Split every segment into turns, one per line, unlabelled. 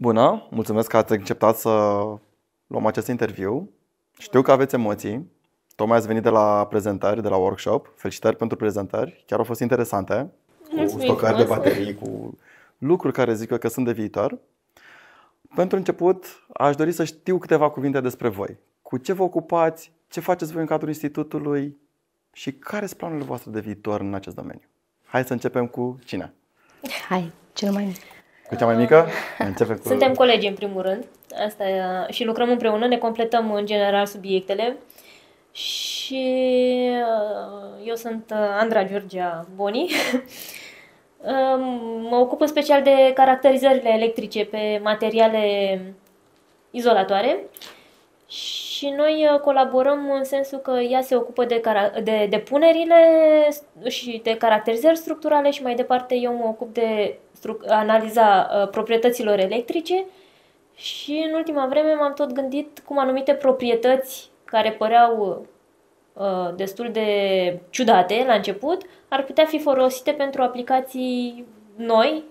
Bună, mulțumesc că ați acceptat să luăm acest interviu. Știu că aveți emoții. Tocmai ați venit de la prezentări, de la workshop. Felicitări pentru prezentări. Chiar au fost interesante.
Mulțumim
cu stocări de
frumos.
baterii, cu lucruri care zic eu că sunt de viitor. Pentru început, aș dori să știu câteva cuvinte despre voi. Cu ce vă ocupați, ce faceți voi în cadrul institutului și care sunt planurile voastre de viitor în acest domeniu. Hai să începem cu cine?
Hai, cel mai mic.
Cu cea mai mică? Începem cu...
Suntem colegi în primul rând Asta e, și lucrăm împreună, ne completăm în general subiectele și uh, eu sunt uh, Andra Georgia Boni. Um, mă ocup în special de caracterizările electrice pe materiale izolatoare și noi uh, colaborăm în sensul că ea se ocupă de, cara- de depunerile și de caracterizări structurale și mai departe eu mă ocup de stru- analiza uh, proprietăților electrice. Și în ultima vreme m-am tot gândit cum anumite proprietăți care păreau uh, destul de ciudate la început ar putea fi folosite pentru aplicații noi,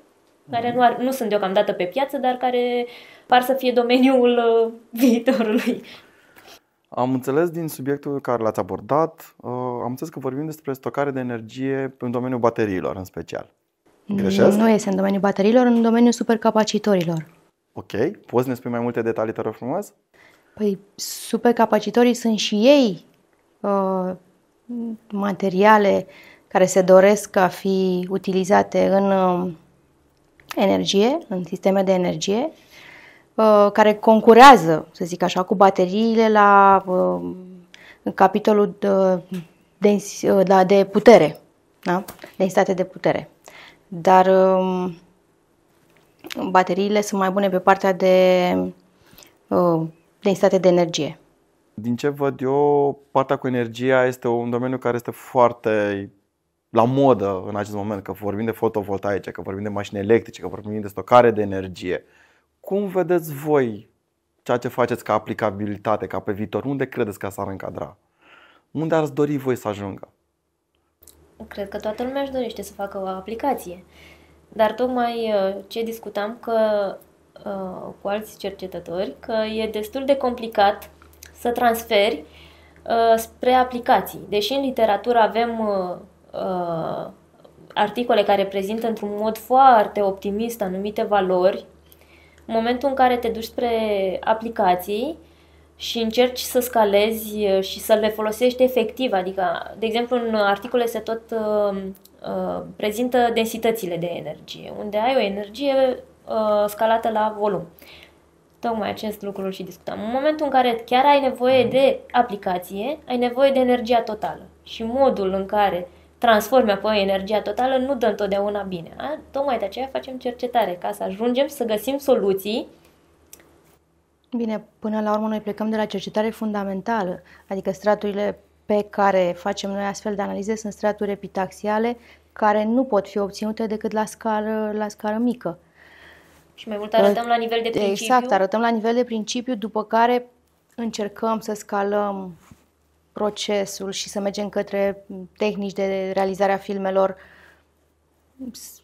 care nu, ar, nu sunt deocamdată pe piață, dar care par să fie domeniul uh, viitorului.
Am înțeles din subiectul care l-ați abordat, uh, am înțeles că vorbim despre stocare de energie în domeniul bateriilor în special. Greșesc?
Nu este în domeniul bateriilor, în domeniul supercapacitorilor.
Ok, poți să ne spui mai multe detalii, te rog frumos?
Păi, supercapacitorii sunt și ei uh, materiale care se doresc a fi utilizate în uh, energie, în sisteme de energie, uh, care concurează, să zic așa, cu bateriile la uh, în capitolul de, dens, uh, da, de putere, da? densitate de putere. Dar uh, bateriile sunt mai bune pe partea de uh, densitate de energie.
Din ce văd eu, partea cu energia este un domeniu care este foarte la modă în acest moment, că vorbim de fotovoltaice, că vorbim de mașini electrice, că vorbim de stocare de energie. Cum vedeți voi ceea ce faceți ca aplicabilitate, ca pe viitor? Unde credeți că s-ar încadra? Unde ați dori voi să ajungă?
Cred că toată lumea își dorește să facă o aplicație. Dar tocmai uh, ce discutam că, uh, cu alți cercetători, că e destul de complicat să transferi uh, spre aplicații. Deși în literatură avem uh, uh, articole care prezintă într-un mod foarte optimist anumite valori, în momentul în care te duci spre aplicații și încerci să scalezi uh, și să le folosești efectiv, adică, de exemplu, în articole se tot uh, uh, prezintă densitățile de energie, unde ai o energie uh, scalată la volum. Tocmai acest lucru și discutam. În momentul în care chiar ai nevoie de aplicație, ai nevoie de energia totală. Și modul în care transformi apoi energia totală nu dă întotdeauna bine. A? Tocmai de aceea facem cercetare, ca să ajungem să găsim soluții
Bine, până la urmă noi plecăm de la cercetare fundamentală, adică straturile pe care facem noi astfel de analize sunt straturi epitaxiale care nu pot fi obținute decât la scară, la scară mică.
și mai mult arătăm la nivel de principiu.
Exact, arătăm la nivel de principiu, după care încercăm să scalăm procesul și să mergem către tehnici de realizare a filmelor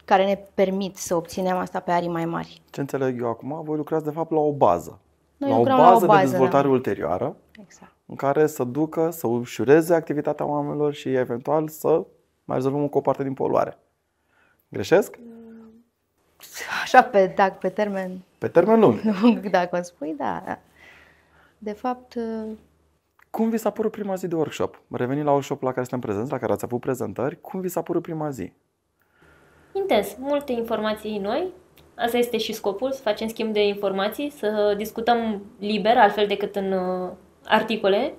care ne permit să obținem asta pe arii mai mari.
Ce înțeleg eu acum, voi lucrați de fapt la o bază.
Noi
la o
lucrăm
bază,
la o bază
de dezvoltare
da.
ulterioară,
Exact.
în care să ducă, să ușureze activitatea oamenilor și eventual să mai rezolvăm cu o parte din poluare. Greșesc?
Așa pe, da, pe termen
Pe termen lung.
lung, dacă o spui, da. da. De fapt,
Cum vi s-a părut prima zi de workshop? Revenind la workshop la care suntem prezenți, la care ați avut prezentări, cum vi s-a părut prima zi?
Intens, multe informații noi. Asta este și scopul, să facem schimb de informații, să discutăm liber, altfel decât în uh, articole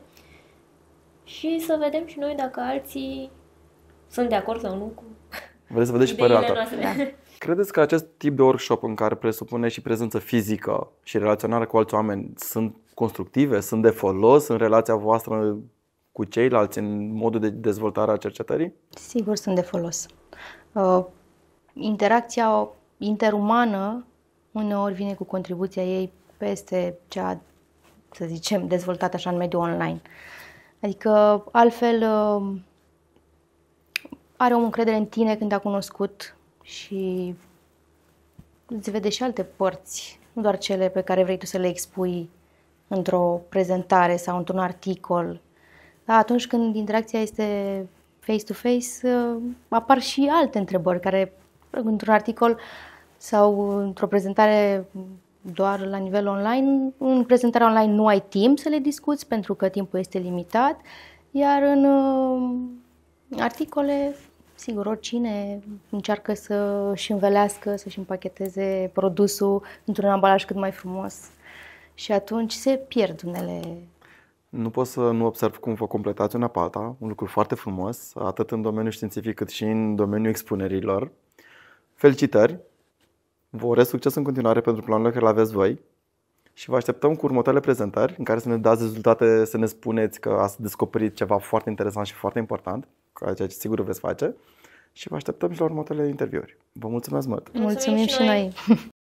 și să vedem și noi dacă alții sunt de acord sau nu cu
Vreți să vedeți și părerea
ideile
ta.
noastre.
Credeți că acest tip de workshop în care presupune și prezență fizică și relaționare cu alți oameni sunt constructive, sunt de folos în relația voastră cu ceilalți, în modul de dezvoltare a cercetării?
sigur sunt de folos. Uh, interacția interumană uneori vine cu contribuția ei peste cea, să zicem, dezvoltată așa în mediul online. Adică, altfel, uh, are o încredere în tine când te-a cunoscut și îți vede și alte părți nu doar cele pe care vrei tu să le expui într-o prezentare sau într-un articol. Dar atunci când interacția este face-to-face, uh, apar și alte întrebări care într-un articol sau într-o prezentare doar la nivel online. În prezentarea online nu ai timp să le discuți pentru că timpul este limitat, iar în uh, articole, sigur, oricine încearcă să își învelească, să-și împacheteze produsul într-un ambalaj cât mai frumos. Și atunci se pierd unele
nu pot să nu observ cum vă completați una pe alta, un lucru foarte frumos, atât în domeniul științific cât și în domeniul expunerilor. Felicitări! Vă urez succes în continuare pentru planurile care le aveți voi și vă așteptăm cu următoarele prezentări în care să ne dați rezultate, să ne spuneți că ați descoperit ceva foarte interesant și foarte important, ceea ce sigur veți face și vă așteptăm și la următoarele interviuri. Vă mulțumesc mult!
Mulțumim, Mulțumim și noi! noi.